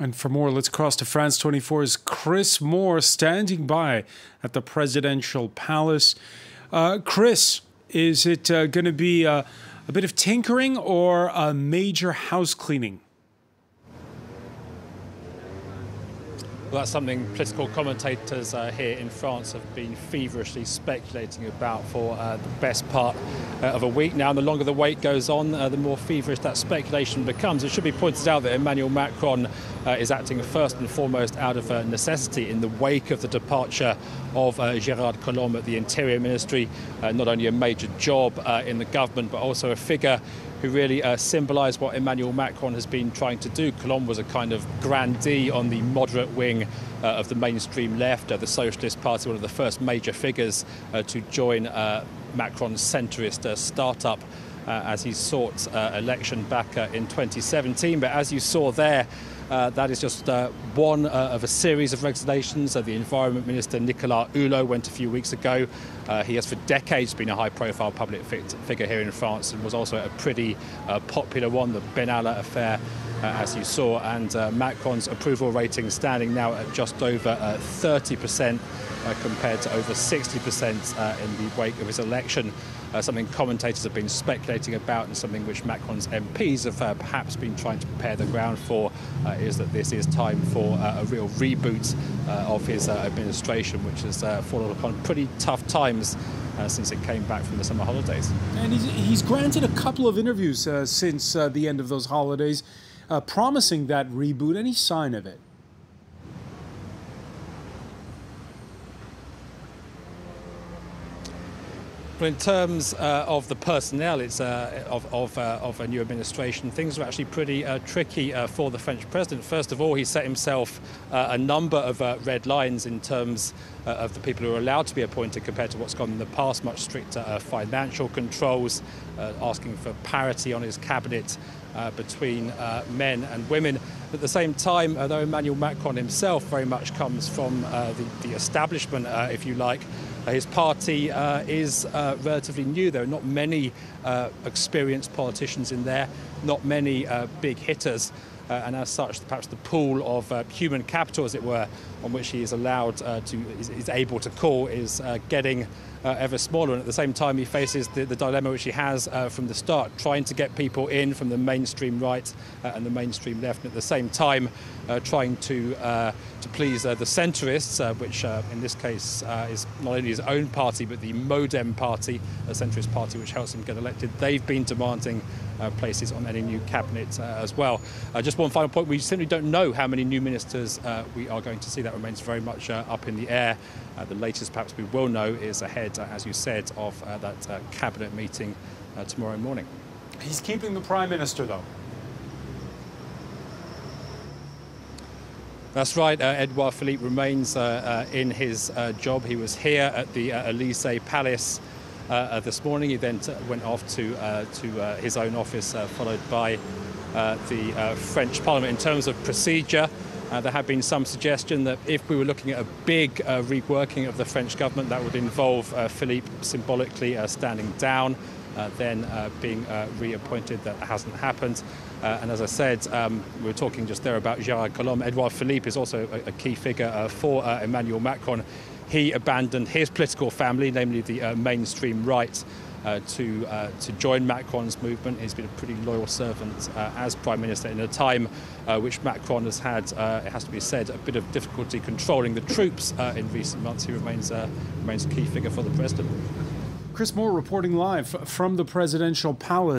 And for more, let's cross to France 24's Chris Moore standing by at the presidential palace. Uh, Chris, is it uh, going to be uh, a bit of tinkering or a major house cleaning? Well, that's something political commentators uh, here in France have been feverishly speculating about for uh, the best part of a week now. And the longer the wait goes on, uh, the more feverish that speculation becomes. It should be pointed out that Emmanuel Macron uh, is acting first and foremost out of uh, necessity in the wake of the departure of Gérard Collomb at the Interior Ministry. not only a major job in the government, but also a figure who really uh, what Emmanuel Macron has been trying to do. Collomb was a kind of grandee on the moderate wing uh, of the mainstream left, uh, the Socialist Party, one of the first major figures uh, to join uh, Macron's centrist uh, startup. as he sought election back in 2017. But as you saw there, uh, that is just uh, one uh, of a series of regulations. the Environment Minister Nicolas Hulot went a few weeks ago. he has for decades been a high-profile public figure here in France and was also a pretty popular one, the Benalla affair. Uh, as you saw, and uh, Macron's approval rating standing now at just over 30% uh, compared to over 60% in the wake of his election. Something commentators have been speculating about and something which Macron's MPs have perhaps been trying to prepare the ground for is that this is time for a real reboot of his administration, which has fallen upon pretty tough times uh, since it came back from the summer holidays. And he's, he's granted a couple of interviews uh, since uh, the end of those holidays uh, promising that reboot. Any sign of it? But in terms uh, of the personnel it's, uh, of, of, uh, of, a new administration, things are actually pretty uh, tricky uh, for the French president. First of all, he set himself uh, a number of red lines in terms of the people who are allowed to be appointed compared to what's gone in the past, much stricter financial controls, asking for parity on his cabinet between men and women. At the same time, though Emmanuel Macron himself very much comes from the, the, establishment, if you like, his party uh, is uh, relatively new. There are not many experienced politicians in there, not many big hitters. Uh, and as such, perhaps the pool of uh, human capital, as it were, on which he is allowed uh, to, is, is, able to call, is getting Uh, ever smaller. And at the same time, he faces the, the dilemma which he has uh, from the start, trying to get people in from the mainstream right uh, and the mainstream left, and at the same time, trying to to please the centrists, which in this case is not only his own party but the Modem party, a centrist party which helps him get elected. They've been demanding places on any new cabinet as well. just one final point, we simply don't know how many new ministers uh, we are going to see. That remains very much uh, up in the air. Uh, the latest perhaps we will know is ahead, uh, as you said, of uh, that uh, cabinet meeting tomorrow morning. He's keeping the prime minister, though. That's right. Uh, Edouard Philippe remains uh, uh, in his job. He was here at the Elysee Palace this morning. He then went off to to his own office, followed by uh, the uh, French Parliament. In terms of procedure, uh, there had been some suggestion that if we were looking at a big uh, reworking of the French government, that would involve uh, Philippe symbolically uh, standing down, then being reappointed. That hasn't happened. and as I said, um, we were talking just there about Gérard Collomb. Edouard Philippe is also a, a key figure for Emmanuel Macron. He abandoned his political family, namely the mainstream right, uh, to, uh, to join Macron's movement. He's been a pretty loyal servant uh, as Prime Minister in a time uh, which Macron has had, uh, it has to be said, a bit of difficulty controlling the troops in recent months. He remains, remains a key figure for the President. Chris Moore reporting live from the presidential palace.